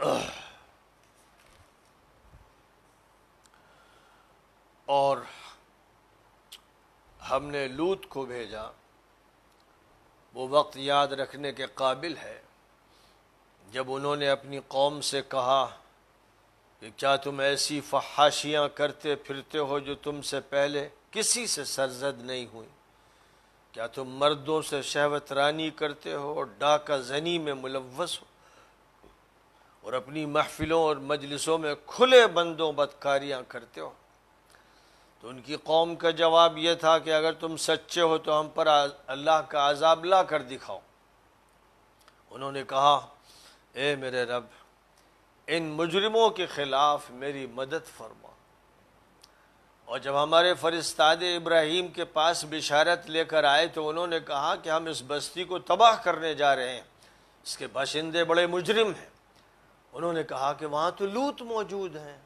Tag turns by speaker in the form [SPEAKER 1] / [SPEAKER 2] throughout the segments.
[SPEAKER 1] और हमने लूत को भेजा। वो वक्त याद रखने के काबिल है। जब उन्होंने अपनी कौम से कहा कि क्या तुम ऐसी फहाशियाँ करते फिरते हो जो तुमसे पहले किसी से सरजद नहीं हुई? क्या तुम मर्दों से शहवत रानी करते हो और डाका जनी में मुलवस हो? और अपनी महफिलों और मजलिसों में खुले बंदों बदकारियाँ करते हो। तो उनकी कौम का जवाब यह था कि अगर तुम सच्चे हो तो हम पर अल्लाह का आज़ाब ला कर दिखाओ। उन्होंने कहा, ए मेरे रब, इन मुजरिमों के ख़िलाफ़ मेरी मदद फरमा। और जब हमारे फरिस्ताद इब्राहिम के पास बिशारत लेकर आए तो उन्होंने कहा कि हम इस बस्ती को तबाह करने जा रहे हैं। इसके बाशिंदे बड़े मुजरिम हैं। उन्होंने कहा कि वहाँ तो लूत मौजूद हैं।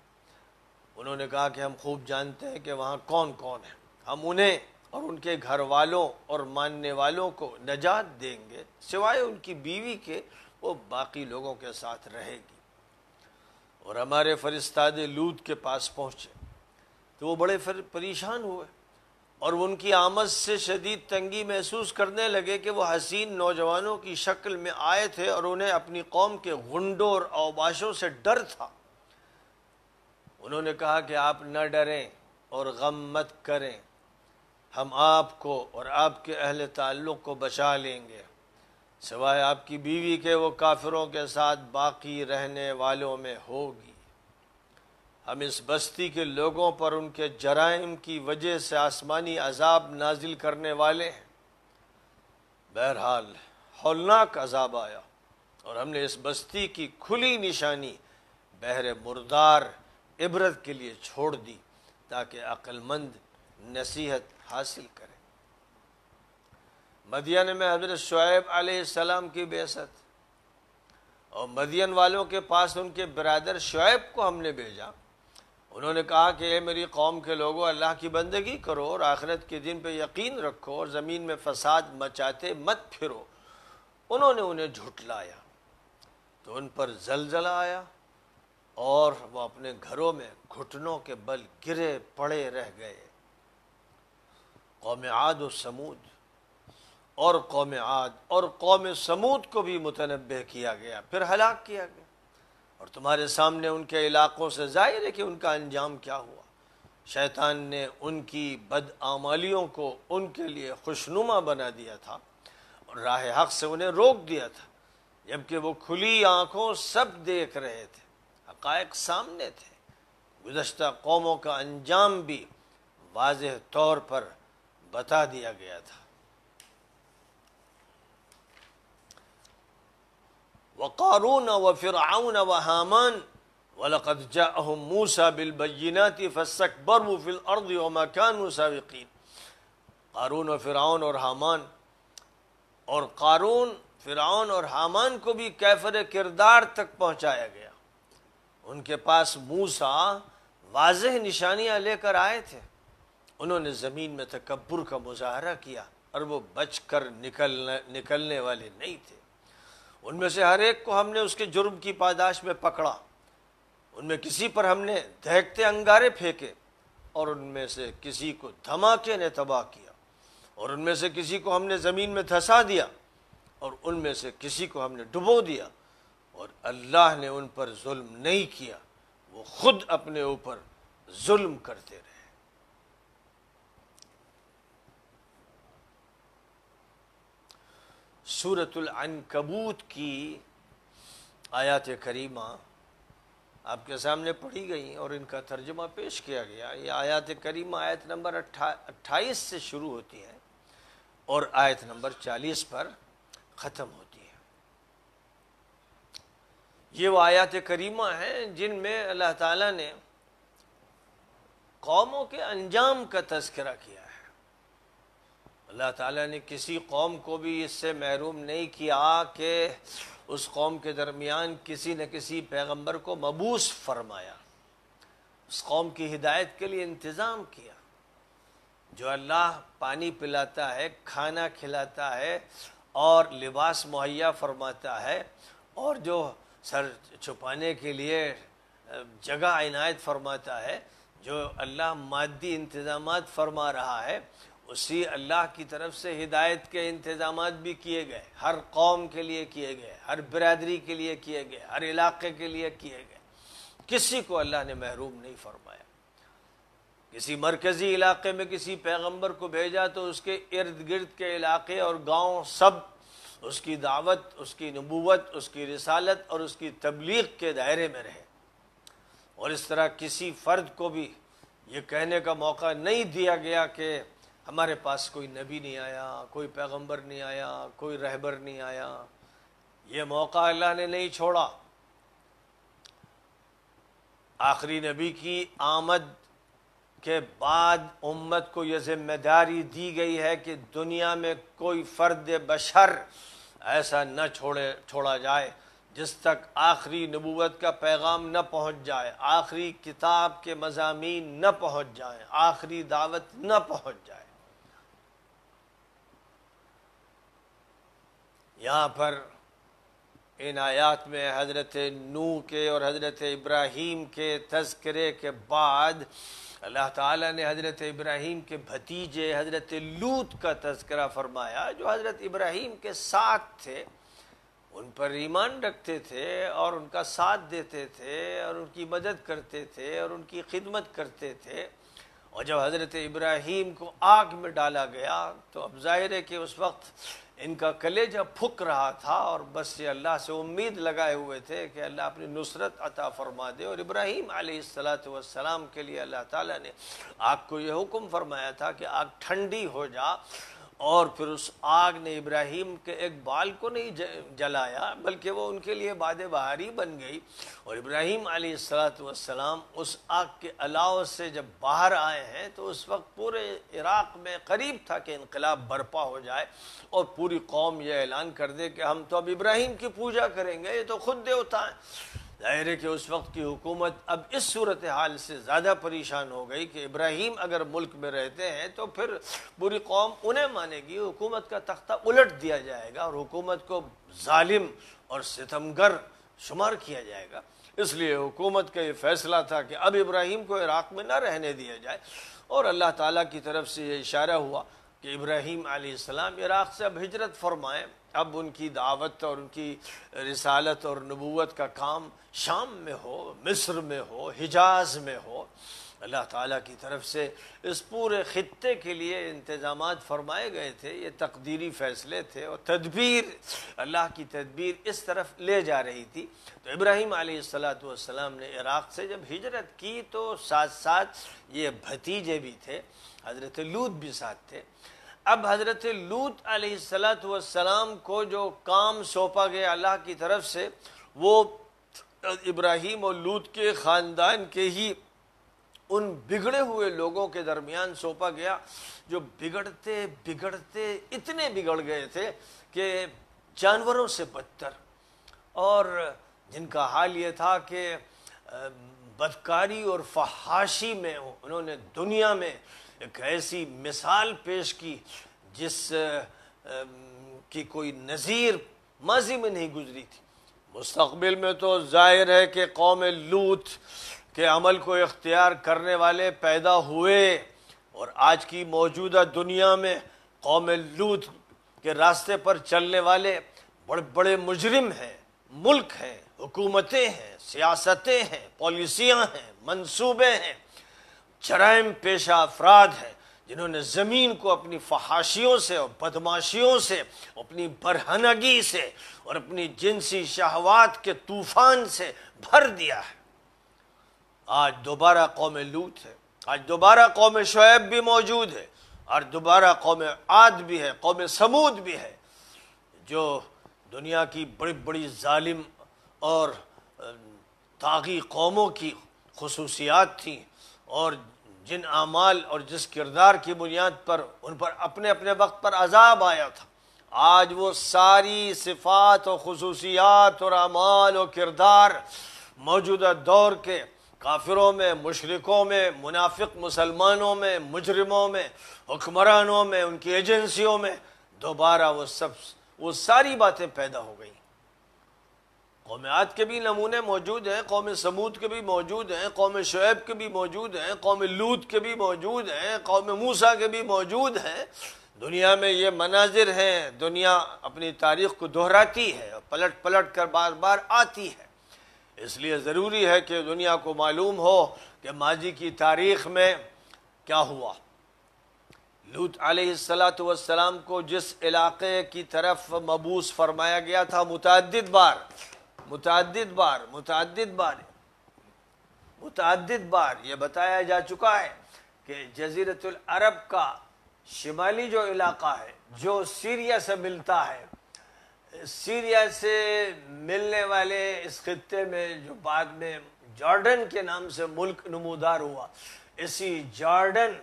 [SPEAKER 1] उन्होंने कहा कि हम खूब जानते हैं कि वहाँ कौन कौन है। हम उन्हें और उनके घर वालों और मानने वालों को नजात देंगे, सिवाय उनकी बीवी के, वो बाकी लोगों के साथ रहेगी। और हमारे फरिस्ताद लूत के पास पहुँचे। तो वो बड़े फिर परेशान हुए। और उनकी आमद से शदीद तंगी महसूस करने लगे कि वह हसीन नौजवानों की शक्ल में आए थे और उन्हें अपनी कौम के गुंडों और अवबाशों से डर था। उन्होंने कहा कि आप न डरें और गम मत करें। हम आपको और आपके अहल ताल्लुक़ को बचा लेंगे। सिवाय आपकी बीवी के, वो काफिरों के साथ बाकी रहने वालों में होगी। हम इस बस्ती के लोगों पर उनके जराइम की वजह से आसमानी अजाब नाजिल करने वाले हैं। बहरहाल, हौलनाक अजाब आया और हमने इस बस्ती की खुली निशानी बहर मुर्दार इबरत के लिए छोड़ दी ताकि अक्लमंद नसीहत हासिल करें। मदियन में हज़रत शुएब सलाम की बेसत और मदियन वालों के पास उनके बरदर शुएब को हमने भेजा। उन्होंने कहा कि मेरी कौम के लोगों, अल्लाह की बंदगी करो और आखिरत के दिन पे यकीन रखो और ज़मीन में फसाद मचाते मत फिरो। उन्होंने उन्हें झुटलाया। तो उन पर जलजला आया और वह अपने घरों में घुटनों के बल गिरे पड़े रह गए। कौम आद समूद और कौम आद और कौम समूद को भी मुतनबे किया गया, फिर हलाक किया गया। और तुम्हारे सामने उनके इलाकों से ज़ाहिर है कि उनका अंजाम क्या हुआ? शैतान ने उनकी बदआमालियों को उनके लिए खुशनुमा बना दिया था और राह हक से उन्हें रोक दिया था, जबकि वो खुली आँखों सब देख रहे थे, हकायक सामने थे। गुजशत कौमों का अंजाम भी वाज तौर पर बता दिया गया था। वक़ारून व फ़िरआन व हामान वलक़द मूसा बिलबय्यिनात फस्तकबरू फिल अर्द वमा कानू क़ारून व फ़िरआन और हामान और क़ारून फ़िरआन और हामान को भी कैफर किरदार तक पहुँचाया गया उनके पास मूसा वाज निशानियाँ लेकर आए थे उन्होंने ज़मीन में तकबर का मुजाहरा किया और वो बच कर निकलने निकलने वाले नहीं थे उनमें से हर एक को हमने उसके जुर्म की पादाश में पकड़ा। उनमें किसी पर हमने दहकते अंगारे फेंके और उनमें से किसी को धमाके ने तबाह किया और उनमें से किसी को हमने ज़मीन में धंसा दिया और उनमें से किसी को हमने डुबो दिया और अल्लाह ने उन पर जुल्म नहीं किया। वो खुद अपने ऊपर जुल्म करते रहे। सूरतुल अनकबूत की आयात करीमा आपके सामने पढ़ी गई और इनका तर्जमा पेश किया गया। ये आयात करीमा आयत नंबर अट्ठाईस से शुरू होती है और आयत नंबर चालीस पर ख़त्म होती है। ये वो आयात करीमा हैं जिनमें अल्लाह ताला ने कौमों के अंजाम का तस्करा किया अल्लाह ताला ने किसी कौम को भी इससे महरूम नहीं किया कि उस कौम के दरमियान किसी न किसी पैगंबर को मबूस फरमाया, उस कौम की हिदायत के लिए इंतज़ाम किया। जो अल्लाह पानी पिलाता है, खाना खिलाता है और लिबास मुहैया फरमाता है और जो सर छुपाने के लिए जगह इनायत फरमाता है, जो अल्लाह मादी इंतज़ाम फरमा रहा है उसी अल्लाह की तरफ़ से हिदायत के इंतज़ाम भी किए गए। हर कौम के लिए किए गए, हर बरदरी के लिए किए गए, हर इलाके के लिए किए गए। किसी को अल्लाह ने महरूम नहीं फरमाया। किसी मरकज़ी इलाके में किसी पैगंबर को भेजा तो उसके इर्द गिर्द के इलाके और गाँव सब, उसकी दावत, उसकी नबूवत, उसकी रिसालत और उसकी तबलीग के दायरे में रहे। और इस तरह किसी फ़र्द को भी ये कहने का मौका नहीं दिया गया कि हमारे पास कोई नबी नहीं आया, कोई पैगंबर नहीं आया, कोई रहबर नहीं आया। ये मौका अल्लाह ने नहीं छोड़ा। आखिरी नबी की आमद के बाद उम्मत को यह ज़िम्मेदारी दी गई है कि दुनिया में कोई फ़र्द बशर ऐसा न छोड़े, छोड़ा जाए, जिस तक आखिरी नबूवत का पैगाम न पहुँच जाए, आखिरी किताब के मजामी न पहुँच जाए, आखिरी दावत न पहुँच जाए। यहाँ पर इन आयात में हज़रत नू के और हज़रत इब्राहीम के तस्करे के बाद अल्लाह ताला ने हज़रत इब्राहीम के भतीजे हज़रत लूत का तस्करा फरमाया, जो हज़रत इब्राहीम के साथ थे, उन पर ईमान रखते थे और उनका साथ देते थे और उनकी मदद करते थे और उनकी खिदमत करते थे। और जब हज़रत इब्राहीम को आग में डाला गया तो अब ज़ाहिर है कि उस वक्त इनका कलेजा फुक रहा था और बस ये अल्लाह से उम्मीद लगाए हुए थे कि अल्लाह अपनी नुसरत अता फरमा दे। और इब्राहीम सलाम के लिए अल्लाह ताला ने आग को यह हुक्म फरमाया था कि आग ठंडी हो जा और फिर उस आग ने इब्राहिम के एक बाल को नहीं जलाया, बल्कि वो उनके लिए बाद बहारी बन गई। और इब्राहिम सलाम उस आग के अलाव से जब बाहर आए हैं तो उस वक्त पूरे इराक़ में करीब था कि इनकलाब बर्पा हो जाए और पूरी कौम यह ऐलान कर दे कि हम तो अब इब्राहिम की पूजा करेंगे, ये तो खुद देवता हैं। ज़ाहिर है कि उस वक्त की हुकूमत अब इस सूरत हाल से ज़्यादा परेशान हो गई कि इब्राहिम अगर मुल्क में रहते हैं तो फिर पूरी कौम उन्हें मानेगी। हुकूमत का तख्ता उलट दिया जाएगा और हुकूमत को जालिम और सितमगर शुमार किया जाएगा। इसलिए हुकूमत का ये फैसला था कि अब इब्राहिम को इराक़ में ना रहने दिया जाए और अल्लाह ताला की तरफ़ से ये इशारा हुआ कि इब्राहिम आसमाम इराक़ से अब हिजरत फरमाएँ। अब उनकी दावत और उनकी रिसालत और नबूत का काम शाम में हो, मिस्र में हो, हिजाज में हो। अल्लाह ताला की तरफ़ से इस पूरे ख़त्े के लिए इंतज़ाम फरमाए गए थे, ये तकदीरी फ़ैसले थे और तदबीर, अल्लाह की तदबीर इस तरफ़ ले जा रही थी। तो इब्राहिम सलाम ने इराक़ से जब हिजरत की तो साथ साथ ये भतीजे भी थे, हज़रत लूत भी साथ थे। अब हज़रत लूत सलाम को जो काम सौंपा गया अल्लाह की तरफ़ से, वो इब्राहिम और लूत के ख़ानदान के ही उन बिगड़े हुए लोगों के दरमियान सौंपा गया, जो बिगड़ते बिगड़ते इतने बिगड़ गए थे कि जानवरों से बदतर। और जिनका हाल ये था कि बदकारी और फहाशी में उन्होंने दुनिया में एक ऐसी मिसाल पेश की, जिस की कोई नज़ीर माजी में नहीं गुजरी थी। मुस्तबिल में तो ज़ाहिर है कि कौम लूत के अमल को इख्तियार करने वाले पैदा हुए और आज की मौजूदा दुनिया में कौम लूत के रास्ते पर चलने वाले बड़े बड़े मुजरिम हैं, मुल्क हैं, हुकूमतें हैं, सियासतें हैं, पॉलिसियाँ हैं, मंसूबे हैं, जराइम पेशा अफराद हैं, जिन्होंने ज़मीन को अपनी फहाशियों से और बदमाशियों से, अपनी बरहनगी से और अपनी जिनसी शहवात के तूफ़ान से भर दिया है। आज दोबारा कौम लूत है। आज दोबारा कौम शुएब भी मौजूद है। और दोबारा कौम आद भी है, कौम समूद भी है, जो दुनिया की बड़ी बड़ी जालिम और तागी कौमों की खसूसियात थी और जिन अमाल और जिस किरदार की बुनियाद पर, उन पर अपने अपने वक्त पर अजाब आया था। आज वो सारी सिफात और खसूसियात और अमाल और किरदार मौजूदा दौर के काफिरों में, मुशरकों में, मुनाफिक मुसलमानों में, मुजरमों में, हुक्मरानों में, उनकी एजेंसियों में, दोबारा वो सब, वो सारी बातें पैदा हो गई। कौम आद के भी नमूने मौजूद हैं, कौम समूद के भी मौजूद हैं, कौम शुएब के भी मौजूद हैं, कौम लूत के भी मौजूद हैं, कौम मूसा के भी मौजूद हैं। दुनिया में ये मनाजिर हैं, दुनिया अपनी तारीख को दोहराती है पलट पलट कर बार बार आती है। इसलिए ज़रूरी है कि दुनिया को मालूम हो कि माजी की तारीख में क्या हुआ। लूत सलाम को जिस इलाके की तरफ़ मबूस फरमाया गया था मुतद बार मुतद बार मुतद बार मुतद बार, ये बताया जा चुका है कि जजीरतुल अरब का शिमाली जो इलाका है, जो सीरिया से मिलता है सीरिया से मिलने वाले इस खत्े में जो बाद में जॉर्डन के नाम से मुल्क नमूदार हुआ, इसी जॉर्डन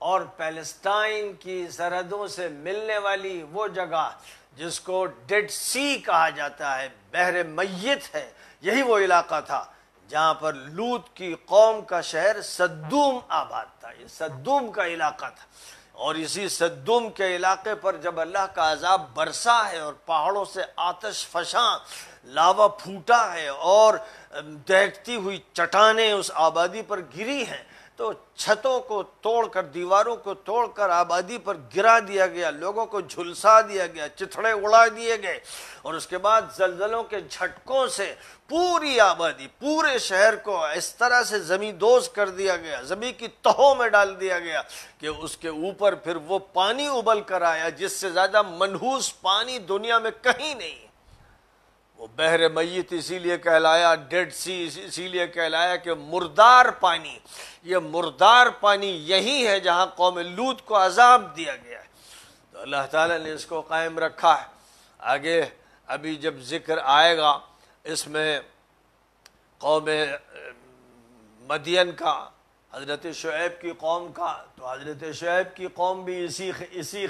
[SPEAKER 1] और पैलेस्टाइन की सरहदों से मिलने वाली वो जगह जिसको डेड सी कहा जाता है, बहर मैत है, यही वो इलाका था जहाँ पर लूत की कौम का शहर सद्दूम आबाद था। ये सद्दूम का इलाका था। और इसी सद्दुम के इलाके पर जब अल्लाह का अजाब बरसा है और पहाड़ों से आतश फशा, लावा फूटा है और देखती हुई चटाने उस आबादी पर गिरी हैं तो छतों को तोड़कर, दीवारों को तोड़कर आबादी पर गिरा दिया गया, लोगों को झुलसा दिया गया, चिथड़े उड़ा दिए गए और उसके बाद जलजलों के झटकों से पूरी आबादी, पूरे शहर को इस तरह से जमी दोज कर दिया गया जमी की तहों में डाल दिया गया कि उसके ऊपर फिर वो पानी उबल कर आया जिससे ज़्यादा मनहूस पानी दुनिया में कहीं नहीं। वो बहर मैत इसीलिए कहलाया, डेड सी इसीलिए कहलाया कि मुर्दार पानी, ये मुर्दार पानी यही है जहाँ कौम लूत को अजाब दिया गया है। तो अल्लाह ताला ने इसको कायम रखा है। आगे अभी जब ज़िक्र आएगा, इसमें कौम, मदियन का, हज़रत शुएब की कौम का तो हज़रत शुएब की कौम भी इसी इसी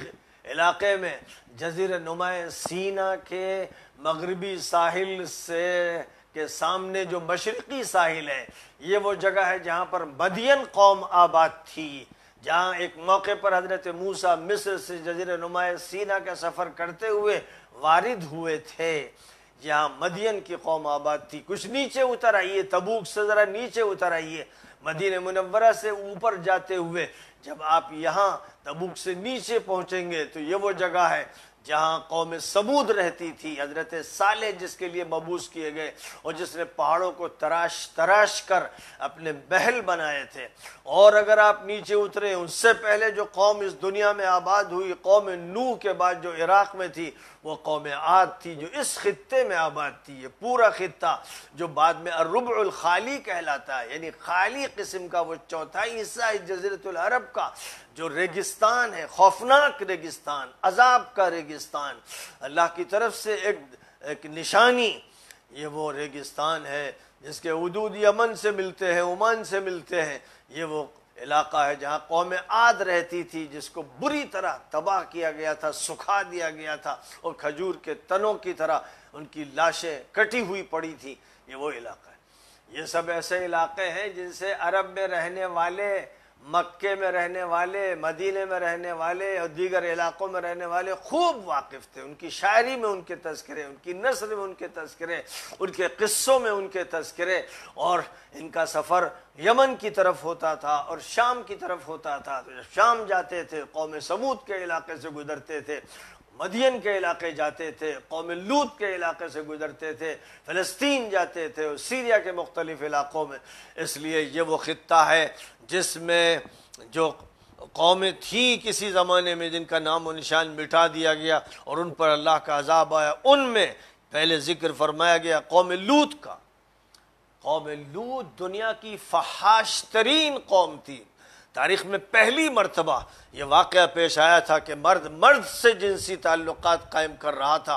[SPEAKER 1] इलाके में जजीर नुमा सीना के मगरबी साहिल से के सामने जो मशरकी साहिल है, ये वो जगह है जहाँ पर मदियन कौम आबाद थी, जहाँ एक मौके पर हज़रत मूसा, मिस्र से जजीर नुमा सीना का सफ़र करते हुए वारिद हुए थे। जहाँ मदियन की कौम आबाद थी। कुछ नीचे उतर आइए, तबूक से ज़रा नीचे उतर आइए। मदीन मुनवरा से ऊपर जाते हुए जब आप यहाँ तबूक से नीचे पहुँचेंगे तो ये वो जगह है जहाँ कौम सबूद रहती थी, हज़रत साले जिसके लिए मबूस किए गए और जिसने पहाड़ों को तराश तराश कर अपने महल बनाए थे। और अगर आप नीचे उतरे उससे पहले जो कौम इस दुनिया में आबाद हुई, कौम नू के बाद जो इराक में थी, वो कौम आद थी, जो इस खत्े में आबाद थी। ये पूरा खत्ता जो बाद में अरुबुल खाली कहलाता है। यानी खाली किस्म का वो चौथा हिस्सा है, जजीरतुल अरब का। जो रेगिस्तान है, खौफनाक रेगिस्तान, अजाब का रेगिस्तान, अल्लाह की तरफ़ से एक एक निशानी, ये वो रेगिस्तान है जिसके उदूद यमन से मिलते हैं, ओमान से मिलते हैं। ये वो इलाका है जहाँ कौम आद रहती थी, जिसको बुरी तरह तबाह किया गया था, सुखा दिया गया था और खजूर के तनों की तरह उनकी लाशें कटी हुई पड़ी थी। ये वो इलाका है। ये सब ऐसे इलाके हैं जिनसे अरब में रहने वाले मक्के में रहने वाले, मदीने में रहने वाले और दीगर इलाकों में रहने वाले खूब वाकिफ थे। उनकी शायरी में उनके तस्करे उनकी नसर में उनके तस्करे उनके किस्सों में उनके तस्करे और इनका सफ़र यमन की तरफ़ होता था और शाम की तरफ़ होता था। तो जब शाम जाते थे, कौम समूद के इलाके से गुजरते थे मदियन के इलाके जाते थे, कौम लूत के इलाके से गुजरते थे, फ़लस्तीन जाते थे और सीरिया के मुख्तलिफ़ इलाक़ों में। इसलिए ये वो ख़त्ता है जिसमें जो कौमें थी किसी ज़माने में जिनका नाम निशान मिटा दिया गया और उन पर अल्लाह का अजाब आया, उनमें पहले ज़िक्र फरमाया गया कौम लूत का। कौम लूत दुनिया की फहाश तरीन कौम थी। तारीख में पहली मरतबा। ये वाक़ पेश आया था कि मर्द मर्द से जिनसी ताल्लुक़ कायम कर रहा था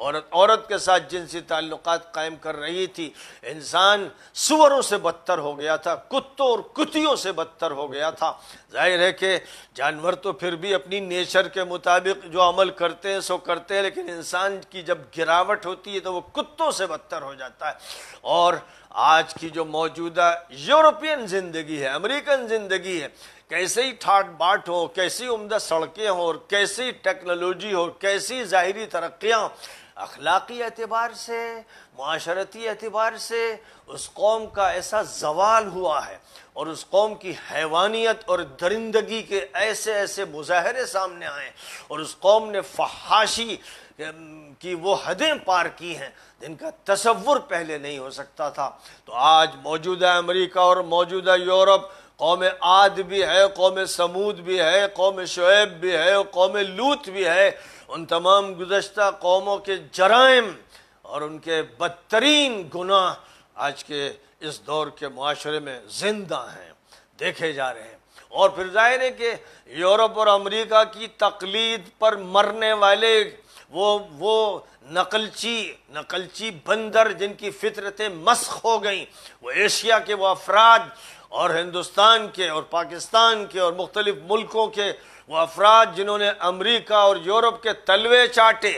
[SPEAKER 1] औरत औरत के साथ जिनसी ताल्लुक़ कायम कर रही थी, इंसान सुअरों से बदतर हो गया था, कुत्तों और कुतियों से बदतर हो गया था। ज़ाहिर है कि जानवर तो फिर भी अपनी नेचर के मुताबिक जो अमल करते हैं, सो करते हैं, लेकिन इंसान की जब गिरावट होती है तो वो कुत्तों से बदतर हो जाता है। और आज की जो मौजूदा यूरोपियन ज़िंदगी है, अमेरिकन ज़िंदगी है, कैसे ही ठाट बाट हो, कैसी उम्दा सड़कें हो, और कैसी टेक्नोलॉजी हो, कैसी ज़ाहरी तरक्याँ अखलाकी एतबार से माशरती एतबार से उस कौम का ऐसा जवाल हुआ है और उस कौम की हैवानियत और दरिंदगी के ऐसे ऐसे मुजाहरे सामने आए और उस कौम ने फहाशी की वो हदें पार की हैं जिनका तस्वुर पहले नहीं हो सकता था। तो आज मौजूदा अमेरिका और मौजूदा यूरोप कौम आद भी है, कौम समूद भी है, कौम शुएब भी है कौम लूत भी है। उन तमाम गुजशत कौमों के जराइम और उनके बदतरीन गुनाह आज के इस दौर के माशरे में ज़िंदा हैं, देखे जा रहे हैं। और फिर ज़ाहिर है कि यूरोप और अमेरिका की तकलीद पर मरने वाले वो वो नकलची नकलची बंदर जिनकी फितरतें मस्क हो गई, वो एशिया के वो अफराद और हिंदुस्तान के और पाकिस्तान के और मुख्तलिफ़ मुल्कों के वो अफराद जिन्होंने अमरीका और यूरोप के तलवे चाटे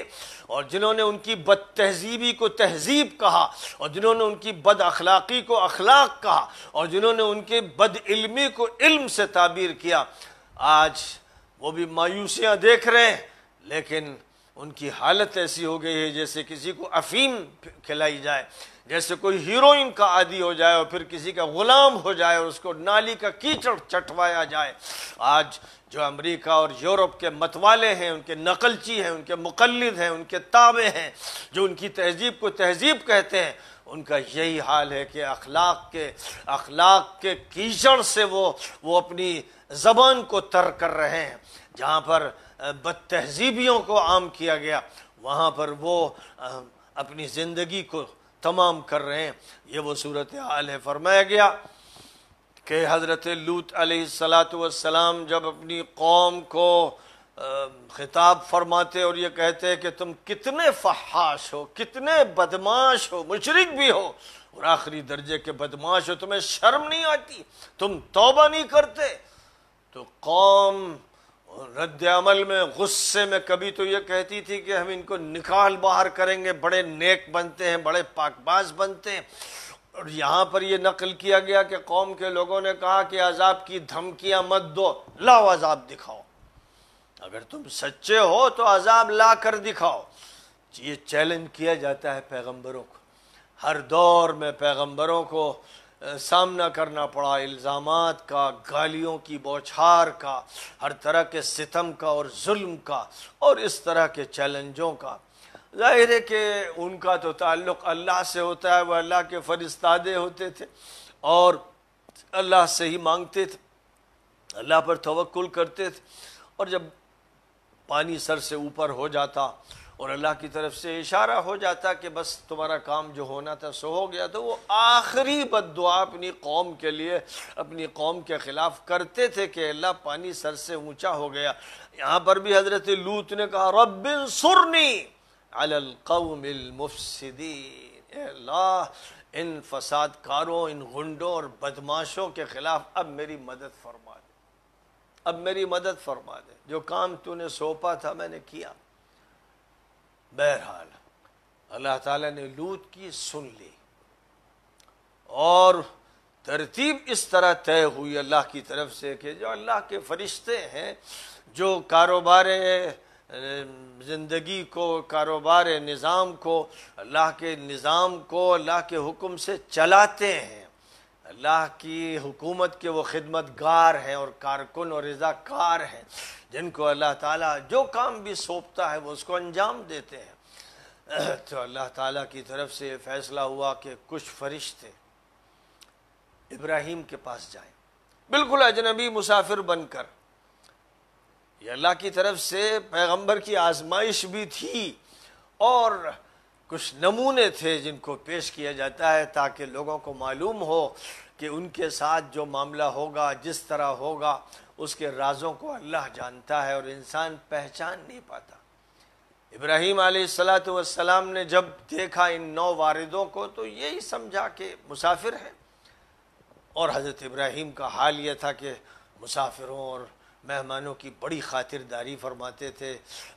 [SPEAKER 1] और जिन्होंने उनकी बद तहजीबी को तहजीब कहा और जिन्होंने उनकी बद अखलाक़ी को अखलाक कहा और जिन्होंने उनके बद इल्मी को इल्म से ताबीर किया। आज वो भी मायूसियाँ देख रहे हैं, लेकिन उनकी हालत ऐसी हो गई है जैसे किसी को अफीम खिलाई जाए। जैसे कोई हीरोइन का आदि हो जाए और फिर किसी का गुलाम हो जाए और उसको नाली का कीचड़ चटवाया जाए। आज जो अमेरिका और यूरोप के मतवाले हैं, उनके नकलची हैं, उनके मुकलद हैं, उनके ताबे हैं, जो उनकी तहजीब को तहजीब कहते हैं, उनका यही हाल है कि अखलाक के अखलाक के कीचड़ से वो वो अपनी ज़बान को तर कर रहे हैं। जहाँ पर बद तहजीबियों को आम किया गया, वहाँ पर वो अपनी ज़िंदगी को तमाम कर रहे हैं। ये वो सूरत हाल है। फरमाया गया कि हज़रत लूत सलाम जब अपनी कौम को खिताब फरमाते और ये कहते हैं कि तुम कितने फहाश हो, कितने बदमाश हो, मुशरक भी हो और आखिरी दर्जे के बदमाश हो, तुम्हें शर्म नहीं आती, तुम तौबा नहीं करते। तो कौम रद्द अमल में, गुस्से में कभी तो ये कहती थी कि हम इनको निकाल बाहर करेंगे, बड़े नेक बनते हैं, बड़े पाकबाज बनते हैं। और यहाँ पर ये नकल किया गया कि कौम के लोगों ने कहा कि अजाब की धमकियाँ मत दो, लाओ अजाब दिखाओ। अगर तुम सच्चे हो तो अजाब ला कर दिखाओ। ये चैलेंज किया जाता है पैगम्बरों को। हर दौर में पैगम्बरों को सामना करना पड़ा इल्ज़ाम का, गालियों की बौछार का, हर तरह के सितम का और जुल्म का, और इस तरह के चैलेंजों का। ज़ाहिर है कि उनका तो ताल्लुक़ अल्लाह से होता है, वह अल्लाह के फरिस्तादे होते थे, और अल्लाह से ही मांगते थे, अल्लाह पर तवक्ल करते थे, और जब पानी सर से ऊपर हो जाता और अल्लाह की तरफ़ से इशारा हो जाता कि बस तुम्हारा काम जो होना था सो हो गया। तो वो आखिरी बद अपनी कौम के लिए, अपनी कौम के ख़िलाफ़ करते थे कि अल्लाह पानी सर से ऊँचा हो गया। यहाँ पर भी हज़रत लूत ने कहा रबिन सुरनी अलकौमिलमुफसिदीन अल्लाह, इन फसाद कारों इन गुंडों और बदमाशों के ख़िलाफ़ अब मेरी मदद फरमा दे। अब मेरी मदद फरमा दे। जो काम तूने सौंपा था मैंने किया। बहरहाल, अल्लाह ताला ने लूत की सुन ली और तरतीब इस तरह तय हुई अल्लाह की तरफ़ से कि जो अल्लाह के फरिश्ते हैं, जो कारोबार ज़िंदगी को, कारोबार निज़ाम को, अल्लाह के निज़ाम को, अल्लाह के हुक्म से चलाते हैं, अल्लाह की हुकूमत के वो खिदमतगार हैं और कारकुन और रज़ाकार हैं। जिनको अल्लाह ताला जो काम भी सौंपता है, वो उसको अंजाम देते हैं। तो अल्लाह ताला की तरफ़ से फैसला हुआ कि कुछ फरिश्ते इब्राहिम के पास जाएँ। बिल्कुल अजनबी मुसाफिर बनकर। ये अल्लाह की तरफ़ से पैगंबर की आजमाइश भी थी और कुछ नमूने थे जिनको पेश किया जाता है ताकि लोगों को मालूम हो कि उनके साथ जो मामला होगा, जिस तरह होगा उसके राजों को अल्लाह जानता है और इंसान पहचान नहीं पाता। इब्राहिम सलाम ने जब देखा इन नौ वारिदों को तो यही समझा कि मुसाफिर हैं। और हज़रत इब्राहिम का हाल यह था कि मुसाफिरों और मेहमानों की बड़ी खातिरदारी फरमाते थे,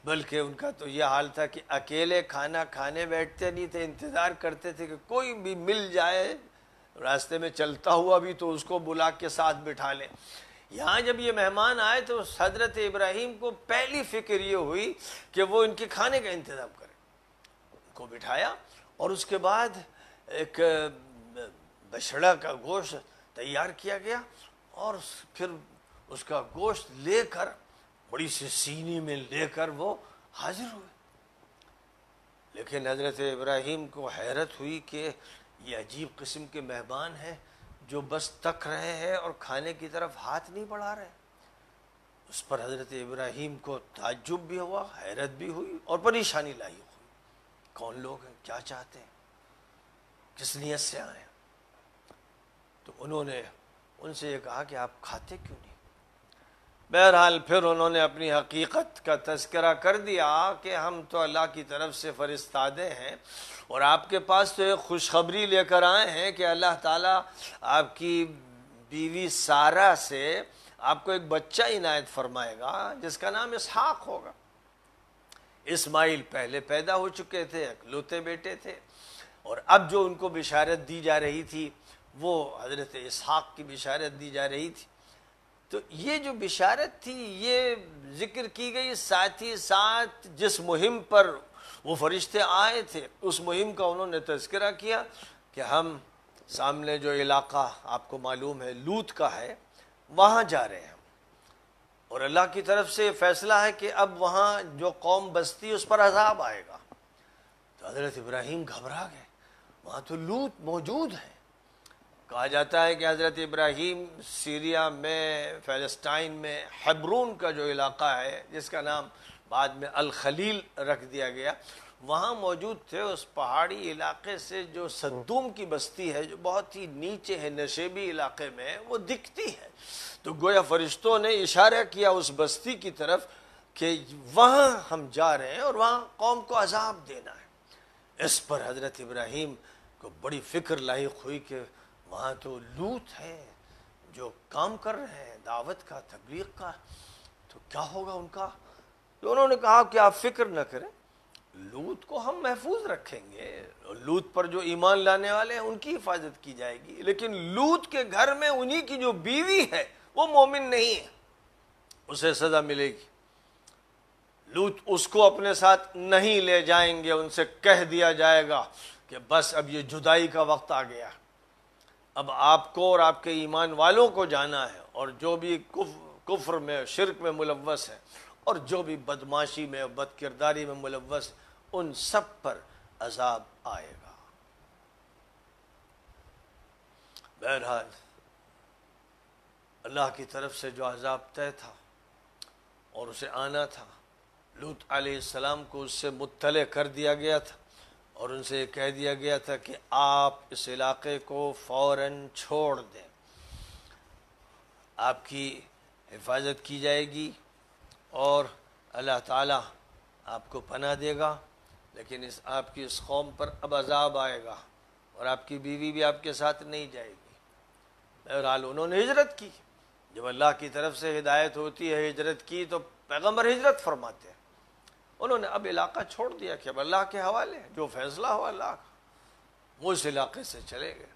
[SPEAKER 1] बल्कि उनका तो यह हाल था कि अकेले खाना खाने बैठते नहीं थे, इंतज़ार करते थे कि कोई भी मिल जाए, रास्ते में चलता हुआ भी तो उसको बुला के साथ बिठा लें। यहाँ जब ये मेहमान आए तो हज़रत इब्राहिम को पहली फ़िक्र ये हुई कि वो इनके खाने का इंतज़ाम करें। उनको बिठाया और उसके बाद एक बछड़ा का गोश्त तैयार किया गया और फिर उसका गोश्त लेकर, बड़ी सी सीनी में लेकर वो हाजिर हुए। लेकिन हज़रत इब्राहिम को हैरत हुई कि ये अजीब किस्म के मेहमान हैं जो बस तक रहे हैं और खाने की तरफ़ हाथ नहीं बढ़ा रहे। उस पर हज़रत इब्राहिम को ताजुब भी हुआ, हैरत भी हुई और परेशानी लाई हुई। कौन लोग हैं? क्या चाहते हैं? किस नीयत से आए तो उन्होंने, उनसे ये कहा कि आप खाते क्यों? बहरहाल फिर उन्होंने अपनी हकीकत का तस्करा कर दिया कि हम तो अल्लाह की तरफ़ से फरिस्तादे हैं और आपके पास तो एक खुशखबरी लेकर आए हैं कि अल्लाह ताला आपकी बीवी सारा से आपको एक बच्चा इनायत फरमाएगा जिसका नाम इसहाक होगा। इस्माइल पहले पैदा हो चुके थे अकलौते बेटे थे और अब जो उनको बिशारत दी जा रही थी, वो हज़रत इसहाक की बिशारत दी जा रही थी। तो ये जो बिशारत थी, ये ज़िक्र की गई, साथ ही साथ जिस मुहिम पर वो फरिश्ते आए थे, उस मुहिम का उन्होंने तस्करा किया कि हम सामने जो इलाका आपको मालूम है, लूत का है, वहाँ जा रहे हैं। और अल्लाह की तरफ़ से फैसला है कि अब वहाँ जो कौम बसती उस पर अजाब आएगा। तो हज़रत इब्राहिम घबरा गए। वहाँ तो लूत मौजूद है। कहा जाता है कि हज़रत इब्राहिम सीरिया में फ़लस्टाइन में, हेब्रून का जो इलाका है, जिसका नाम बाद में अल खलील रख दिया गया, वहाँ मौजूद थे उस पहाड़ी इलाके से जो सद्दूम की बस्ती है, जो बहुत ही नीचे है, नशेबी इलाके में, वो दिखती है। तो गोया फरिश्तों ने इशारा किया उस बस्ती की तरफ़ कि वहाँ हम जा रहे हैं और वहाँ कौम को अजाब देना है। इस पर हज़रत इब्राहिम को बड़ी फ़िक्र लाइक हुई कि वहाँ तो लूत है, जो काम कर रहे हैं, दावत का, तबलीग का। तो क्या होगा उनका? तो उन्होंने कहा कि आप फ़िक्र न करें, लूत को हम महफूज रखेंगे। लूत पर जो ईमान लाने वाले हैं, उनकी हिफाजत की जाएगी। लेकिन लूत के घर में उन्हीं की जो बीवी है, वो मोमिन नहीं है। उसे सजा मिलेगी। लूत उसको अपने साथ नहीं ले जाएँगे, उनसे कह दिया जाएगा कि बस अब ये जुदाई का वक्त आ गया। अब आपको और आपके ईमान वालों को जाना है और जो भी कुफ, कुफ्र में शिरक में मुलवस है और जो भी बदमाशी में बद किरदारी में मुलवस उन सब पर अजाब आएगा। बहरहाल अल्लाह की तरफ़ से जो अजाब तय था और उसे आना था लूत सलाम को उससे मुतले कर दिया गया था। और उनसे कह दिया गया था कि आप इस इलाके को फ़ौरन छोड़ दें। आपकी हिफाजत की जाएगी और अल्लाह ताला आपको पना देगा, लेकिन इस आपकी इस कौम पर अब अजाब आएगा और आपकी बीवी भी आपके साथ नहीं जाएगी। बहरहाल उन्होंने हिजरत की। जब अल्लाह की तरफ़ से हिदायत होती है हिजरत की तो पैगंबर हिजरत फरमाते हैं। उन्होंने अब इलाका छोड़ दिया कि अब अल्लाह के हवाले जो फैसला हो अल्लाह वो इस इलाके से चले गए।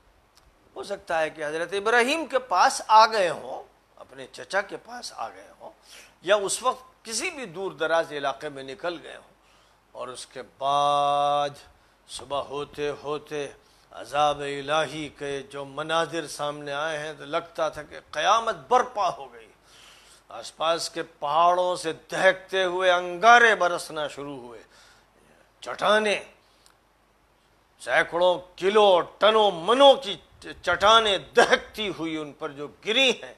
[SPEAKER 1] हो सकता है कि हज़रत इब्राहिम के पास आ गए हों, अपने चचा के पास आ गए हों, या उस वक्त किसी भी दूर दराज इलाके में निकल गए हों, और उसके बाद सुबह होते होते अजाब इलाही के जो मनाजिर सामने आए हैं तो लगता था कि क़यामत बरपा हो गई। आसपास के पहाड़ों से दहकते हुए अंगारे बरसना शुरू हुए। चटाने सैकड़ों किलो टनों मनों की चटाने दहकती हुई उन पर जो गिरी हैं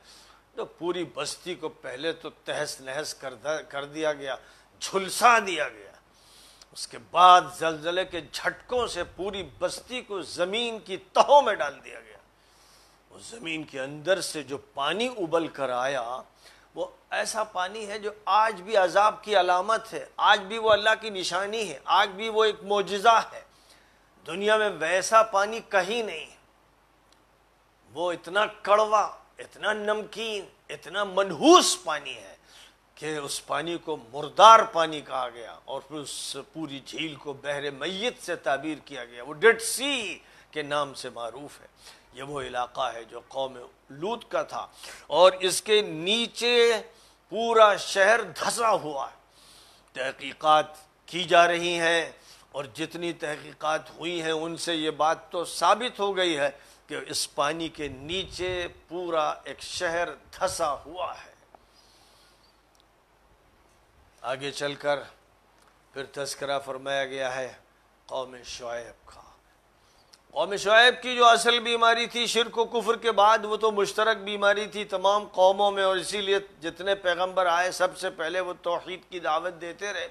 [SPEAKER 1] तो पूरी बस्ती को पहले तो तहस नहस कर कर दिया गया, झुलसा दिया गया। उसके बाद जलजले के झटकों से पूरी बस्ती को ज़मीन की तहों में डाल दिया गया। उस ज़मीन के अंदर से जो पानी उबल कर आया ऐसा पानी है जो आज भी अजाब की अलामत है। आज भी वो अल्लाह की निशानी है। आज भी वो एक मोजा है। दुनिया में वैसा पानी कहीं नहीं वो इतना कड़वा, इतना नमकीन, इतना मनहूस पानी है कि उस पानी को मुर्दार पानी कहा गया और फिर उस पूरी झील को बहरे मैत से ताबीर किया गया। वो डेड सी के नाम से मारूफ है। ये वो इलाका है जो कौम लूत का था। और इसके नीचे पूरा शहर धसा हुआ है। तहकीकात की जा रही हैं और जितनी तहकीकात हुई हैं, उनसे ये बात तो साबित हो गई है कि इस पानी के नीचे पूरा एक शहर धसा हुआ है। आगे चलकर फिर तस्करा फरमाया गया है, कौम शुएब का। कौम शुएब की जो असल बीमारी थी, शिरक कुफर के बाद, वो तो मुश्तरक बीमारी थी तमाम कौमों में, और इसीलिए जितने पैगंबर आए, सबसे पहले वो तोहहीद की दावत देते रहे,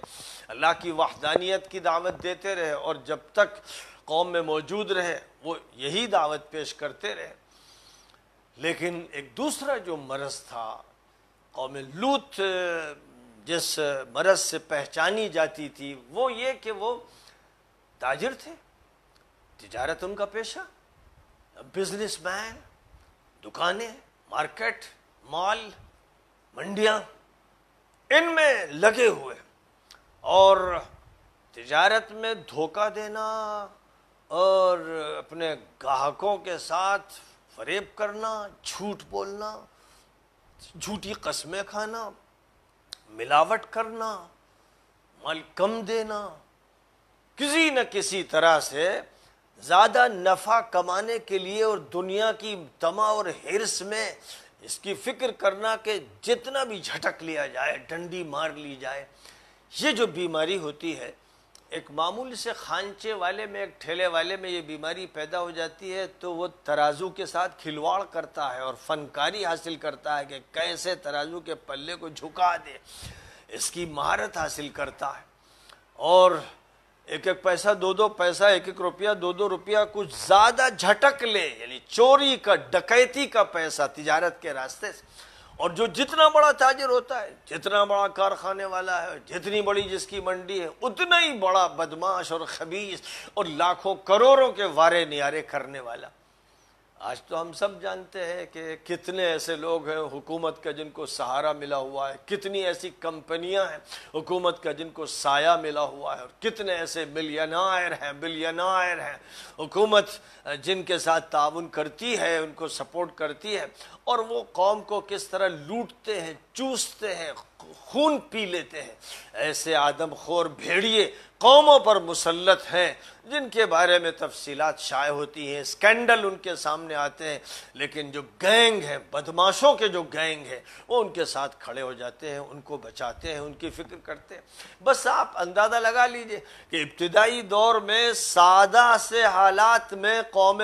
[SPEAKER 1] अल्लाह की वहदानियत की दावत देते रहे, और जब तक कौम में मौजूद रहे, वो यही दावत पेश करते रहे। लेकिन एक दूसरा जो मरज था, कौम लूत, जिस मरज से पहचानी जाती थी, वो ये कि वो ताजिर थे। तिजारत उनका पेशा? बिजनेसमैन, दुकानें, मार्केट, मॉल, मंडियाँ, इनमें लगे हुए और तिजारत में धोखा देना और अपने ग्राहकों के साथ फरेब करना, झूठ बोलना, झूठी कस्में खाना, मिलावट करना, माल कम देना, किसी न किसी तरह से ज़्यादा नफ़ा कमाने के लिए और दुनिया की तमा और हिरस में इसकी फ़िक्र करना कि जितना भी झटक लिया जाए, डंडी मार ली जाए, ये जो बीमारी होती है, एक मामूली से खांचे वाले में, एक ठेले वाले में ये बीमारी पैदा हो जाती है तो वो तराजू के साथ खिलवाड़ करता है और फनकारी हासिल करता है कि कैसे तराजू के पल्ले को झुका दे। इसकी महारत हासिल करता है। और एक एक पैसा दो दो पैसा एक एक रुपया दो दो रुपया, कुछ ज़्यादा झटक ले, यानी चोरी का, डकैती का पैसा तिजारत के रास्ते से। और जो जितना बड़ा ताजर होता है, जितना बड़ा कारखाने वाला है, जितनी बड़ी जिसकी मंडी है, उतना ही बड़ा बदमाश और खबीज और लाखों करोड़ों के वारे नियारे करने वाला। आज तो हम सब जानते हैं कि कितने ऐसे लोग हैं, हुकूमत का जिनको सहारा मिला हुआ है, कितनी ऐसी कंपनियाँ हैं, हुकूमत का जिनको साया मिला हुआ है, और कितने ऐसे बिलियनायर हैं बिलियनायर हैं। हुकूमत जिनके साथ ताउन करती है, उनको सपोर्ट करती है, और वो कौम को किस तरह लूटते हैं, चूसते हैं खून पी लेते हैं। ऐसे आदम खोर भेड़िए कौमों पर मुसलत हैं, जिनके बारे में तफसीलात शाये होती हैं, स्कैंडल उनके सामने आते हैं। लेकिन जो गैंग है, बदमाशों के जो गैंग हैं, वो उनके साथ खड़े हो जाते हैं, उनको बचाते हैं, उनकी फ़िक्र करते हैं। बस आप अंदाज़ा लगा लीजिए कि इब्तदाई दौर में सादा से हालात में कौम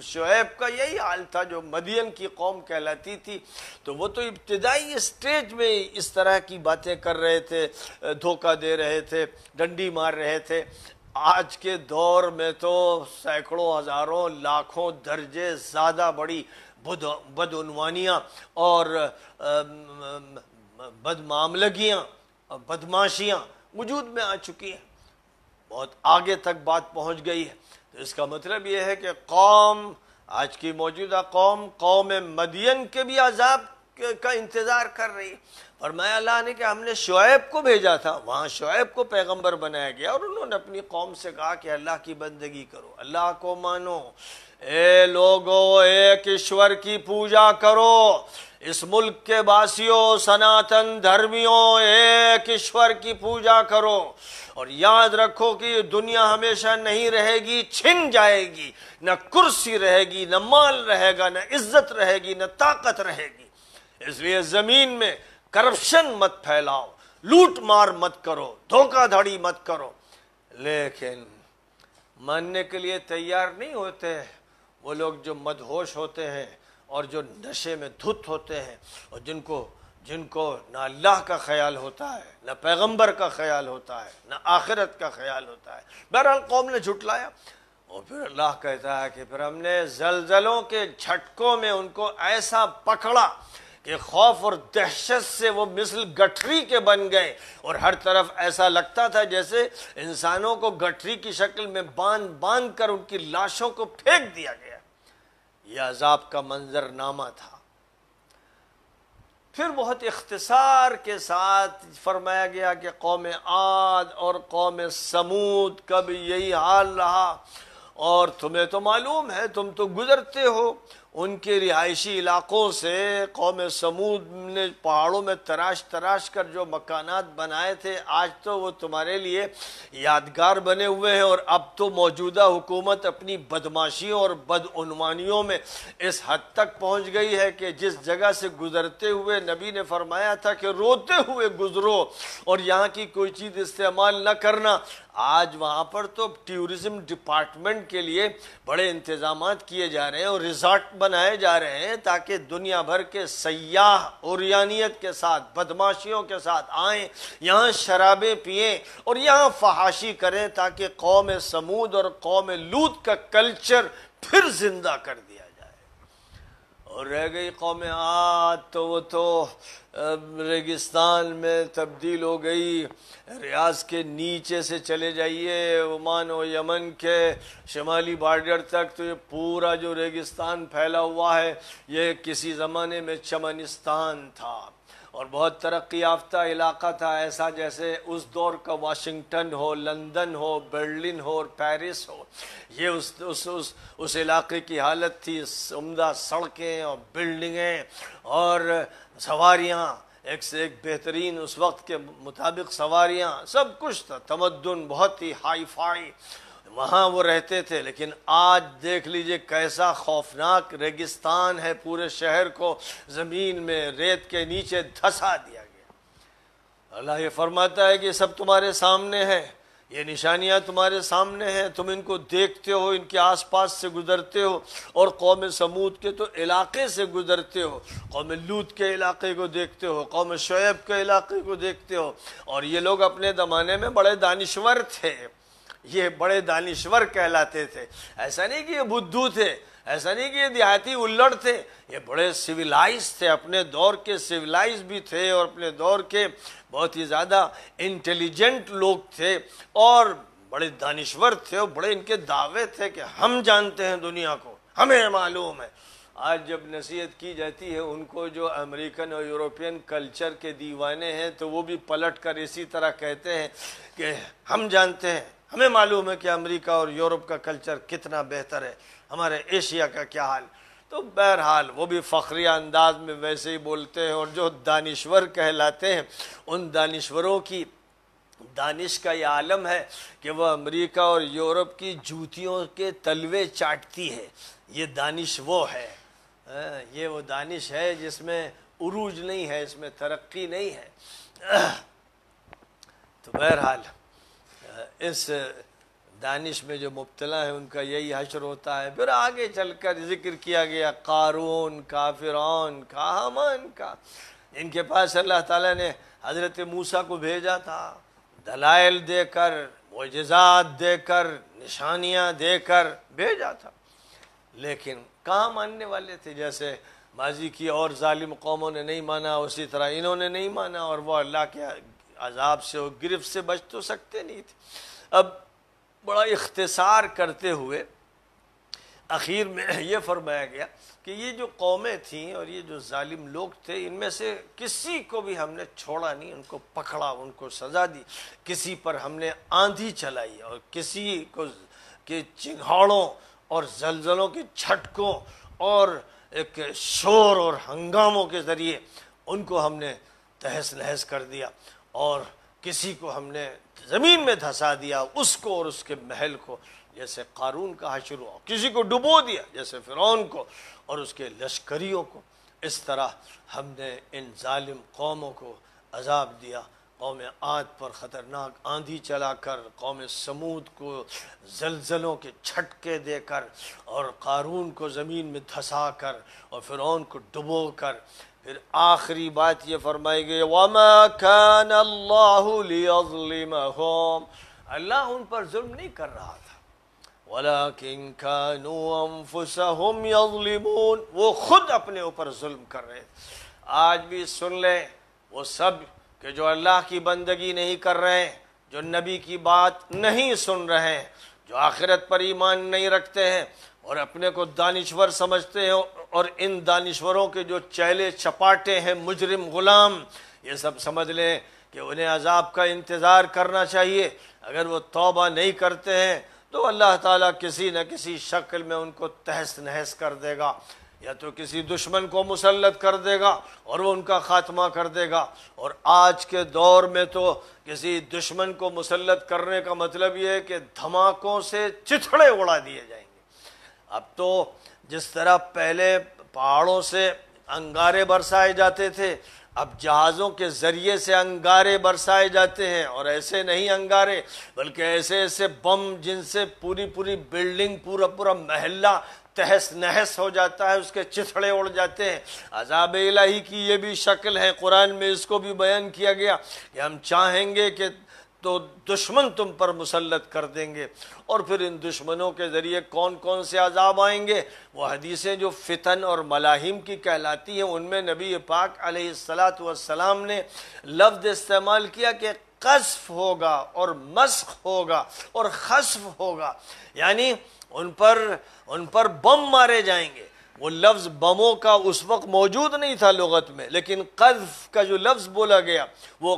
[SPEAKER 1] शुएब का यही हाल था जो मदियन की कौम कहलाती थी। तो वो तो इब्तदाई स्टेज में इस तरह की बातें कर रहे थे, धोखा दे रहे थे, डंडी मार रहे थे। आज के दौर में तो सैकड़ों, हज़ारों, लाखों दर्जे ज़्यादा बड़ी बुद बदनवानियाँ और बदमामलगियाँ बदमाशियाँ वजूद में आ चुकी हैं। बहुत आगे तक बात पहुँच गई है। तो इसका मतलब यह है कि कौम, आज की मौजूदा कौम कौम मदियन के भी अजाब का इंतज़ार कर रही है। मैं अल्लाह ने कि हमने शुएब को भेजा था, वहाँ शुएब को पैगंबर बनाया गया और उन्होंने अपनी कौम से कहा कि अल्लाह की बंदगी करो, अल्लाह को मानो। ए लोगो, एक ईश्वर की पूजा करो। इस मुल्क के वासियों, सनातन धर्मियों, एक ईश्वर की पूजा करो। और याद रखो कि दुनिया हमेशा नहीं रहेगी, छिन जाएगी। न कुर्सी रहेगी, न माल रहेगा, न इज़्ज़त रहेगी, न ताकत रहेगी। इसलिए ज़मीन में करप्शन मत फैलाओ, लूट मार मत करो, धोखाधड़ी मत करो। लेकिन मानने के लिए तैयार नहीं होते। वो लोग जो मदहोश होते हैं और जो नशे में धुत होते हैं और जिनको जिनको ना अल्लाह का ख्याल होता है, ना पैगंबर का ख्याल होता है, ना आखिरत का ख्याल होता है। बहरहाल कौम ने झुटलाया। और फिर अल्लाह कहता है कि फिर हमने जलजलों के झटकों में उनको ऐसा पकड़ा कि खौफ और दहशत से वो मिसल गठरी के बन गए। और हर तरफ़ ऐसा लगता था जैसे इंसानों को गठरी की शक्ल में बाँध बाँध कर उनकी लाशों को फेंक दिया गया। यह अजाब का मंजरनामा था। फिर बहुत इख्तसार के साथ फरमाया गया कि कौम आद और कौम समूद का भी यही हाल रहा। और तुम्हें तो मालूम है, तुम तो गुजरते हो। उनके रिहायशी इलाकों से कौम समूद ने पहाड़ों में तराश तराश कर जो मकानात बनाए थे, आज तो वो तुम्हारे लिए यादगार बने हुए हैं और अब तो मौजूदा हुकूमत अपनी बदमाशियों और बदउनवानियों में इस हद तक पहुँच गई है कि जिस जगह से गुजरते हुए नबी ने फरमाया था कि रोते हुए गुजरो और यहाँ की कोई चीज़ इस्तेमाल न करना आज वहाँ पर तो टूरिज़्म डिपार्टमेंट के लिए बड़े इंतज़ाम किए जा रहे हैं और रिजॉर्ट बनाए जा रहे हैं ताकि दुनिया भर के सयाह उरियानियत के साथ, बदमाशियों के साथ आए, यहाँ शराबें पिए और यहाँ फहाशी करें ताकि कौम समूद और कौम लूत का कल्चर फिर ज़िंदा कर दिया और रह गई कौम आद तो वो तो रेगिस्तान में तब्दील हो गई। रियाज के नीचे से चले जाइए, ओमान और यमन के शमाली बार्डर तक। तो ये पूरा जो रेगिस्तान फैला हुआ है, ये किसी ज़माने में चमनिस्तान था। और बहुत तरक्की याफ्ता इलाका था, ऐसा जैसे उस दौर का वाशिंगटन हो, लंदन हो, बर्लिन हो और पेरिस हो। ये उस उस उस उस इलाके की हालत थी। उमदा सड़कें और बिल्डिंगें और सवारियाँ, एक से एक बेहतरीन उस वक्त के मुताबिक सवारियाँ, सब कुछ था। तमद्दन बहुत ही हाई फाई वहाँ वो रहते थे, लेकिन आज देख लीजिए कैसा खौफनाक रेगिस्तान है पूरे शहर को, ज़मीन में रेत के नीचे धसा दिया गया। अल्लाह ये फरमाता है कि सब तुम्हारे सामने है, ये निशानियाँ तुम्हारे सामने हैं, तुम इनको देखते हो, इनके आसपास से गुजरते हो, और कौम समूद के तो इलाके से गुजरते हो, कौम लूत के इलाके को देखते हो, कौम शुएब के इलाके को देखते हो, और ये लोग अपने ज़माने में बड़े दानश्वर थे। ये बड़े दानिश्वर कहलाते थे। ऐसा नहीं कि ये बुद्धू थे, ऐसा नहीं कि ये देहाती उल्लड़ थे, ये बड़े सिविलाइज थे, अपने दौर के सिविलाइज भी थे और अपने दौर के बहुत ही ज़्यादा इंटेलिजेंट लोग थे और बड़े दानिश्वर थे और बड़े इनके दावे थे कि हम जानते हैं दुनिया को, हमें मालूम है। आज जब नसीहत की जाती है, उनको जो अमेरिकन और यूरोपियन कल्चर के दीवाने हैं तो वो भी पलट कर इसी तरह कहते हैं कि हम जानते हैं। हमें मालूम है कि अमेरिका और यूरोप का कल्चर कितना बेहतर है, हमारे एशिया का क्या हाल। तो बहरहाल, वो भी फ़खरिया अंदाज में वैसे ही बोलते हैं और जो दानिश्वर कहलाते हैं, उन दानिश्वरों की, दानिश का ये आलम है कि वह अमेरिका और यूरोप की जूतियों के तलवे चाटती है। ये दानिश वो है, ये वो दानिश है जिसमें उरूज नहीं है, इसमें तरक्की नहीं है। तो बहरहाल इस दानिश में जो मुबतला है, उनका यही हशर होता है। फिर आगे चलकर ज़िक्र किया गया, कारून का, फ़िरौन का, हमान का। इनके पास अल्लाह ताला ने हज़रत मूसा को भेजा था। दलाइल देकर मोजात देकर, निशानियाँ देकर भेजा था। लेकिन कहाँ मानने वाले थे? जैसे माजी की और जालिम कौमों ने नहीं माना, उसी तरह इन्होंने नहीं माना, और वो अल्लाह के अजाब से और गिरफ्त से बच तो सकते नहीं थे। अब बड़ा इख्तसार करते हुए आखिर में ये फरमाया गया कि ये जो कौमें थीं और ये जो जालिम लोग थे, इनमें से किसी को भी हमने छोड़ा नहीं, उनको पकड़ा, उनको सज़ा दी। किसी पर हमने आंधी चलाई और किसी को के चिंगाड़ों और जलजलों के झटकों और एक शोर और हंगामों के ज़रिए उनको हमने तहस नहस कर दिया। और किसी को हमने ज़मीन में धंसा दिया, उसको और उसके महल को, जैसे कारून का हशर हुआ किसी को डुबो दिया, जैसे फ़िरौन को और उसके लश्करियों को। इस तरह हमने इन ालिम कौमों को अजाब दिया। कौम आद पर ख़तरनाक आंधी चलाकर कौम समूद को जलजलों के छटके देकर और कारून को ज़मीन में धंसा कर और फ़िरौन को डुबो कर। फिर आखिरी बात ये फरमाई गई, वमा अल्लाह उन पर जुल्म नहीं कर रहा था। वलाकिन वो खुद अपने ऊपर जुल्म कर रहे आज भी सुन ले, वो सब कि जो अल्लाह की बंदगी नहीं कर रहे हैं, जो नबी की बात नहीं सुन रहे हैं, जो आखिरत पर ईमान नहीं रखते हैं और अपने को दानिश्वर समझते हैं और इन दानिश्वरों के जो चैले चपाटे हैं, मुजरिम गुलाम, ये सब समझ लें कि उन्हें अजाब का इंतज़ार करना चाहिए। अगर वो तौबा नहीं करते हैं तो अल्लाह ताला किसी न किसी शक्ल में उनको तहस नहस कर देगा। या तो किसी दुश्मन को मुसलत कर देगा और वो उनका खात्मा कर देगा। और आज के दौर में तो किसी दुश्मन को मुसलत करने का मतलब ये है कि धमाकों से चिथड़े उड़ा दिए जाएँगे। अब तो जिस तरह पहले पहाड़ों से अंगारे बरसाए जाते थे, अब जहाज़ों के ज़रिए से अंगारे बरसाए जाते हैं और ऐसे नहीं अंगारे, बल्कि ऐसे ऐसे बम जिनसे पूरी पूरी बिल्डिंग पूरा पूरा महल्ला तहस नहस हो जाता है, उसके चिथड़े उड़ जाते हैं। अजाब इलाही की ये भी शक्ल है, कुरान में इसको भी बयान किया गया कि हम चाहेंगे कि तो दुश्मन तुम पर मुसलत कर देंगे और फिर इन दुश्मनों के ज़रिए कौन कौन से अजाब आएँगे? वो हदीसें जो फितन और मलाहिम की कहलाती हैं, उनमें नबी पाक सलाम ने लफ्ज़ इस्तेमाल किया कि कसफ होगा और मस्क होगा और खसफ होगा। यानी उन पर उन पर बम मारे जाएँगे। वो लफ्ज़ बमों का उस वक्त मौजूद नहीं था लगत में, लेकिन कज़ का जो लफ्ज़ बोला गया, वो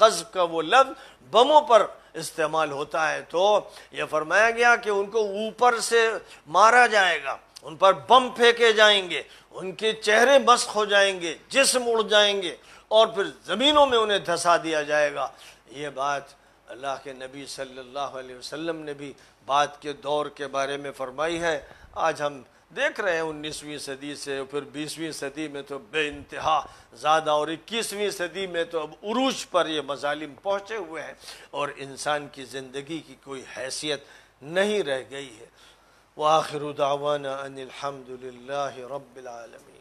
[SPEAKER 1] कज़ का वो लफ्ज़ बमों पर इस्तेमाल होता है। तो ये फरमाया गया कि उनको ऊपर से मारा जाएगा, उन पर बम फेंके जाएँगे, उनके चेहरे मस्क हो जाएँगे, जिसम उड़ जाएँगे, और फिर ज़मीनों में उन्हें धसा दिया जाएगा। ये बात अल्लाह के नबी सल्लल्लाहु अलैहि वसल्लम ने भी बात के दौर के बारे में फरमाई है। आज हम देख रहे हैं उन्नीसवीं सदी से, फिर बीसवीं सदी में तो बे इंतहा ज़्यादा और इक्कीसवीं सदी में तो अब उरूज पर ये मजालिम पहुँचे हुए हैं और इंसान की ज़िंदगी की कोई हैसियत नहीं रह गई है। वाखिर दावाना अनिलहमदिल्ला रबालमी